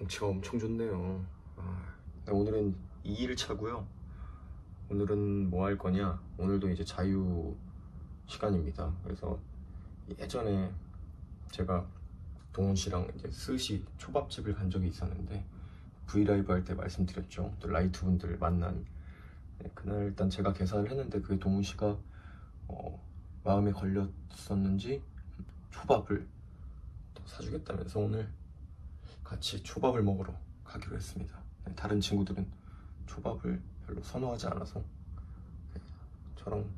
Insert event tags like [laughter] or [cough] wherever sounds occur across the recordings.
경치가 엄청 좋네요. 아, 네, 오늘은 2일 차고요. 오늘은 뭐 할 거냐? 오늘도 이제 자유 시간입니다. 그래서 예전에 제가 동운 씨랑 이제 스시 초밥집을 간 적이 있었는데 V LIVE 할 때 말씀드렸죠. 또 Light 분들 만난 네, 그날 일단 제가 계산을 했는데 그게 동운 씨가 어, 마음에 걸렸었는지 초밥을 또 사주겠다면서 오늘 같이 초밥을 먹으러 가기로 했습니다. 네, 다른 친구들은 초밥을 별로 선호하지 않아서 네, 저랑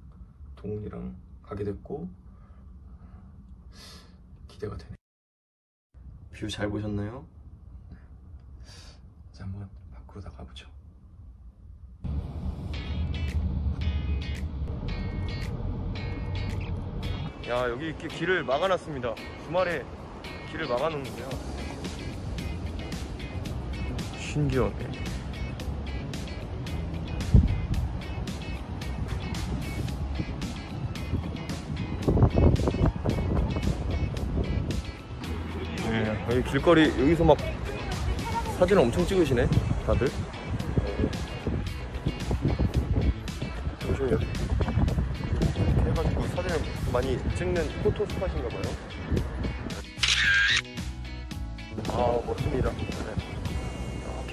동훈이랑 가게 됐고 기대가 되네. 뷰잘 보셨나요? 네. 이제 한번 밖으로 나가보죠. 야 여기 이렇게 길을 막아놨습니다. 주말에 길을 막아놓는데요. 신기하게. 네, 여기 길거리 여기서 막 사진을 엄청 찍으시네 다들. 조심해요. 이렇게 해가지고 사진을 많이 찍는 포토 스팟인가 봐요. 아 멋집니다.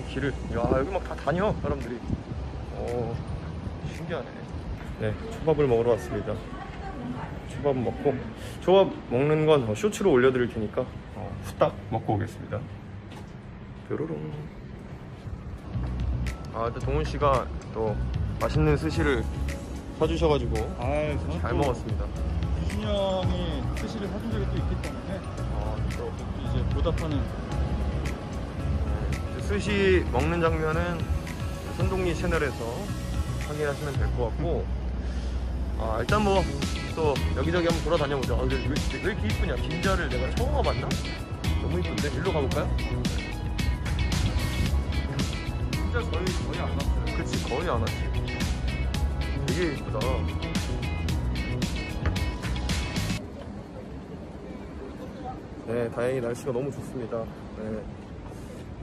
길을 야 여기 막 다 다녀 사람들이. 오 신기하네. 네 초밥을 먹으러 왔습니다. 초밥 먹고 초밥 먹는 건 어, 쇼츠로 올려드릴 테니까 어, 후딱 먹고 오겠습니다. 뾰로롱. 아, 일단 동훈 씨가 또 맛있는 스시를 사주셔가지고 아, 저는 잘또 먹었습니다. 유준이 형이 스시를 사준 적이 또 있기 때문에 아, 또 이제 보답하는 네, 스시 먹는 장면은 손동리 채널에서 확인하시면 될 것 같고 아, 일단 뭐 또 여기저기 한번 돌아다녀보자. 아, 왜, 왜, 왜 이렇게 이쁘냐? 긴자를 내가 처음 와봤나? 너무 이쁜데? 일로 가볼까요? 진짜 거의 거의 안 왔어요. 그치 거의 안 왔지 되게 이쁘다 네 다행히 날씨가 너무 좋습니다 네, 네,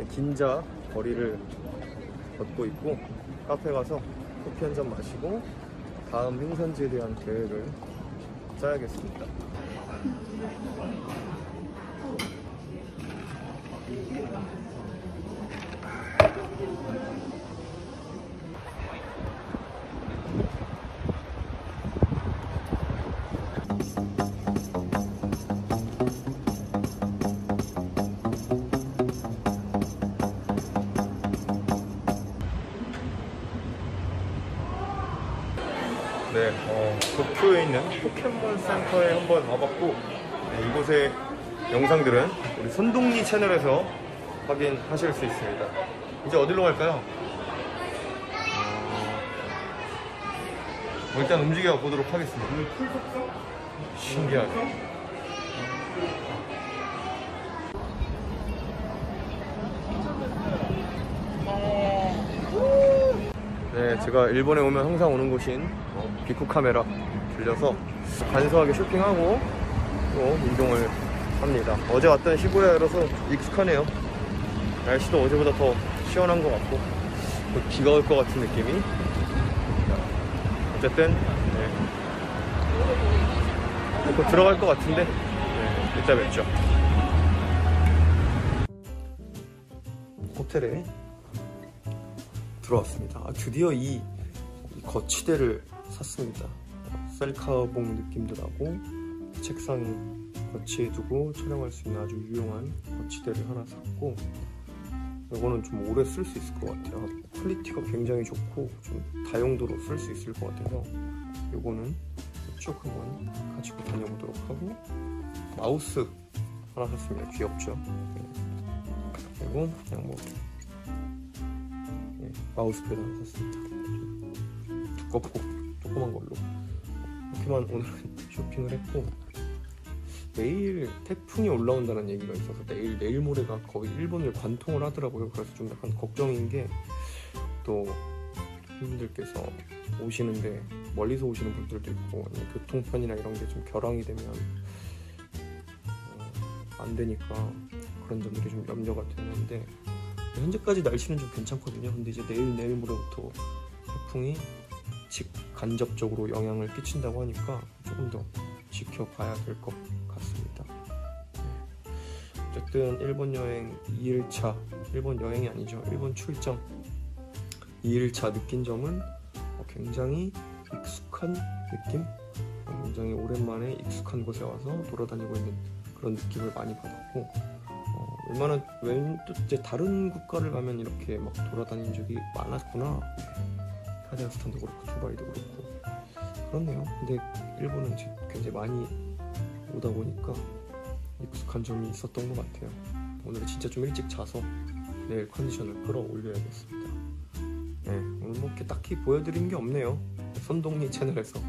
긴자 거리를 걷고 있고 카페 가서 커피 한 잔 마시고 다음 행선지에 대한 계획을 짜야겠습니다 도쿄에 있는 포켓몬 센터에 한번 와봤고 네, 이곳의 영상들은 우리 손동리 채널에서 확인하실 수 있습니다. 이제 어디로 갈까요? 어, 일단 움직여 보도록 하겠습니다. 신기하네. 네, 제가 일본에 오면 항상 오는 곳인 어, 비쿠 카메라 들려서 간소하게 쇼핑하고 또 이동을 합니다. 어제 왔던 시부야라서 익숙하네요. 날씨도 어제보다 더 시원한 것 같고 곧 비가 올 것 같은 느낌이. 어쨌든 네. 곧 들어갈 것 같은데 네, 이따 뵙죠. 호텔에 들어왔습니다. 아, 드디어 이, 이 거치대를 샀습니다. 셀카봉 느낌도 나고 책상 거치에 두고 촬영할 수 있는 아주 유용한 거치대를 하나 샀고 이거는 좀 오래 쓸 수 있을 것 같아요. quality가 굉장히 좋고 좀 다용도로 쓸 수 있을 것 같아서 이거는 쭉 한번 가지고 다녀보도록 하고 마우스 하나 샀습니다. 귀엽죠? 네. 그리고 그냥 뭐 예, 마우스패드 하나 샀습니다. 좀 두껍고 조그만 걸로 이렇게만 오늘은 [laughs] 쇼핑을 했고 내일 태풍이 올라온다는 얘기가 있어서 내일 내일 모레가 거의 일본을 관통을 하더라고요. 그래서 좀 약간 걱정인 게또 손님들께서 오시는데 멀리서 오시는 분들도 있고 교통편이나 이런 게 좀 결항이 되면 어, 안 되니까 그런 점들이 좀 염려가 되는데 현재까지 날씨는 좀 괜찮거든요. 근데 이제 내일 내일 모레부터 태풍이 직간접적으로 영향을 끼친다고 하니까 조금 더 지켜봐야 될 것 같습니다. 네. 어쨌든 일본 여행 2일차 일본 여행이 아니죠. 일본 출장 2일차 느낀 점은 어, 굉장히 익숙한 느낌? 어, 굉장히 오랜만에 익숙한 곳에 와서 돌아다니고 있는 그런 느낌을 많이 받았고 어, 웬만한 웬또 이제 다른 국가를 가면 이렇게 막 돌아다닌 적이 많았구나. 카자흐스탄도 그렇고 두바이도 그렇고. 그렇네요. 근데 일본은 굉장히 많이 오다 보니까 익숙한 점이 있었던 것 같아요. 오늘은 진짜 좀 일찍 자서 내일 컨디션을 끌어올려야겠습니다. 네, 오늘 뭐 이렇게 딱히 보여드린 게 없네요. 손동리 채널에서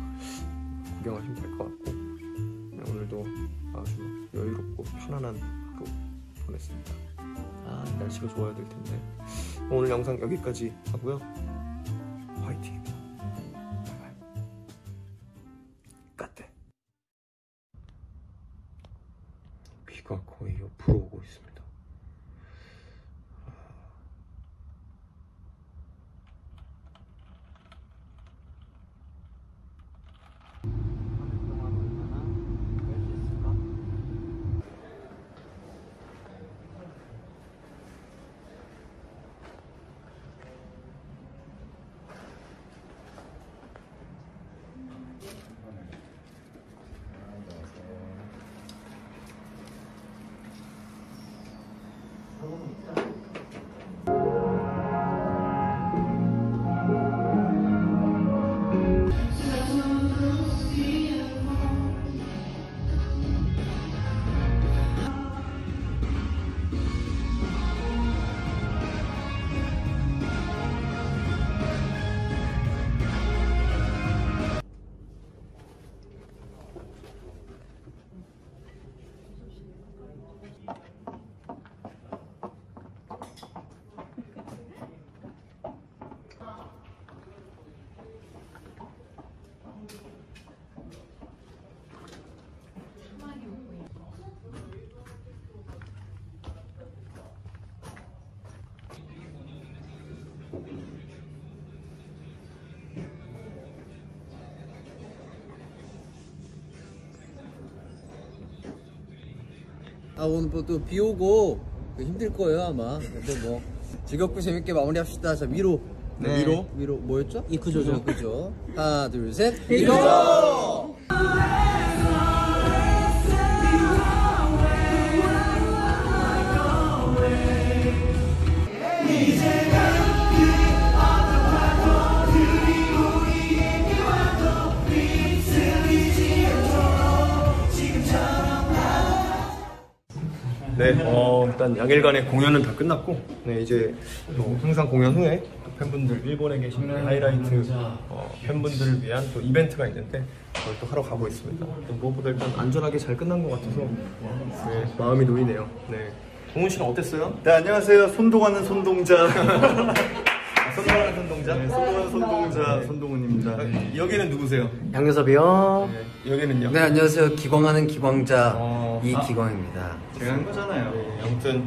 구경하시면 될 것 같고. 네, 오늘도 아주 여유롭고 편안한 하루 보냈습니다. 아 날씨가 좋아야 될 텐데 오늘 영상 여기까지 하고요. 화이팅. 아 오늘 또비 오고 그 힘들 거예요 아마. 근데 뭐 즐겁고 재밌게 마무리합시다. 자 위로. 네, 위로? 위로 뭐였죠? 이크 조정 그죠 하나 둘셋. 위로 네, 어, 일단 양일간의 공연은 다 끝났고, 네, 이제 또 항상 공연 후에 또 팬분들, 일본에 계신 하이라이트 어, 팬분들을 위한 또 이벤트가 있는데, 그걸 또 하러 가고 있습니다. 또 무엇보다 일단 안전하게 잘 끝난 것 같아서, 네, 마음이 놓이네요. 네. 동훈 씨는 어땠어요? 네, 안녕하세요. 손동하는 손동자. [laughs] 손동훈 손동자? 네, 손동하는 손동자 손동훈입니다. 여기는 누구세요? 양효섭이요 네, 여기는요? 네 안녕하세요 기광하는 기광자 어, 이기광입니다 제가 한 거잖아요. 네, 아무튼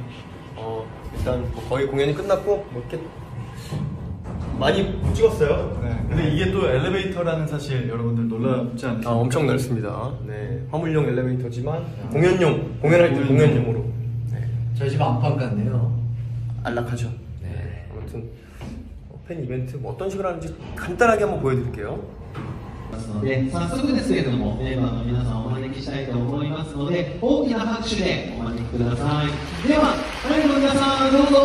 어, 일단 뭐 거의 공연이 끝났고 뭐 이렇게 많이 못 찍었어요. 네, 근데 이게 또 엘리베이터라는 사실 여러분들 놀랍지 않으세요? 아, 엄청 넓습니다. 네, 화물용 엘리베이터지만 공연용 공연할 때 공연용으로 네, 저희 집 안방 같네요 안락하죠. 네 아무튼 어, 팬 이벤트 뭐 어떤 식으로 하는지 간단하게 한번 보여드릴게요. ますので早速ですけれども、メンバーの皆さんをお招きしたいと思いますので、大きな拍手でお招きください。では、最後の皆さん、どうぞ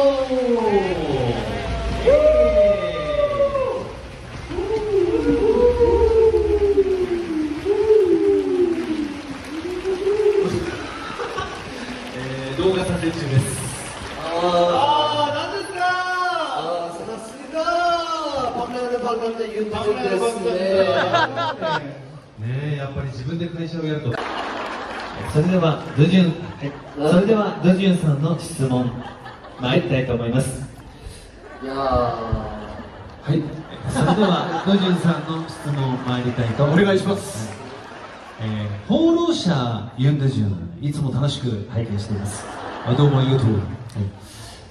分で会社をやると。それではドジュン、はい、それではドジュンさんの質問参りたいと思います。야はい。それではドジュンさんの質問参りたいと思います。お願いします、えー、放浪者ユンドジュンいつも楽しく拝見しています。あどうもありがとう、はい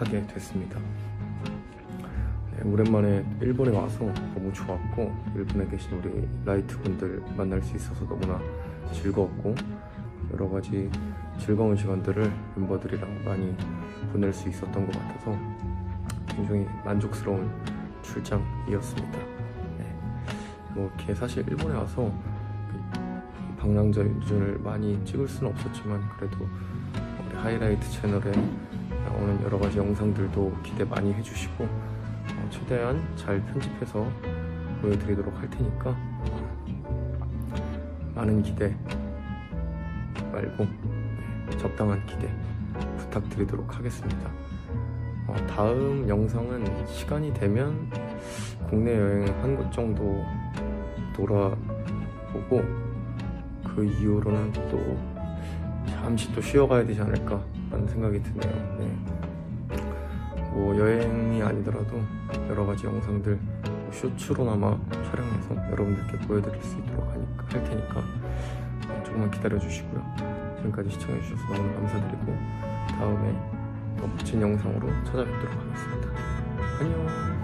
하게 됐습니다. 네, 오랜만에 일본에 와서 너무 좋았고 일본에 계신 우리 라이트 분들 만날 수 있어서 너무나 즐거웠고 여러 가지 즐거운 시간들을 멤버들이랑 많이 보낼 수 있었던 것 같아서 굉장히 만족스러운 출장이었습니다. 네. 뭐 이렇게 사실 일본에 와서 그 방랑자 윤준을 많이 찍을 수는 없었지만 그래도 우리 하이라이트 채널에 나오는 여러 가지 영상들도 기대 많이 해주시고 어, 최대한 잘 편집해서 보여드리도록 할 테니까 많은 기대 말고 네, 적당한 기대 부탁드리도록 하겠습니다. 어, 다음 영상은 시간이 되면 국내 여행 한 곳 정도 돌아보고 그 이후로는 또 잠시 또 쉬어가야 되지 않을까 라는 생각이 드네요. 네. 뭐 여행이 아니더라도 여러 가지 영상들 뭐 쇼츠로나마 촬영해서 여러분들께 보여드릴 수 있도록 하니까, 할 테니까 어, 조금만 기다려 주시고요. 지금까지 시청해 주셔서 너무 감사드리고 다음에 더 멋진 영상으로 찾아뵙도록 하겠습니다. 안녕.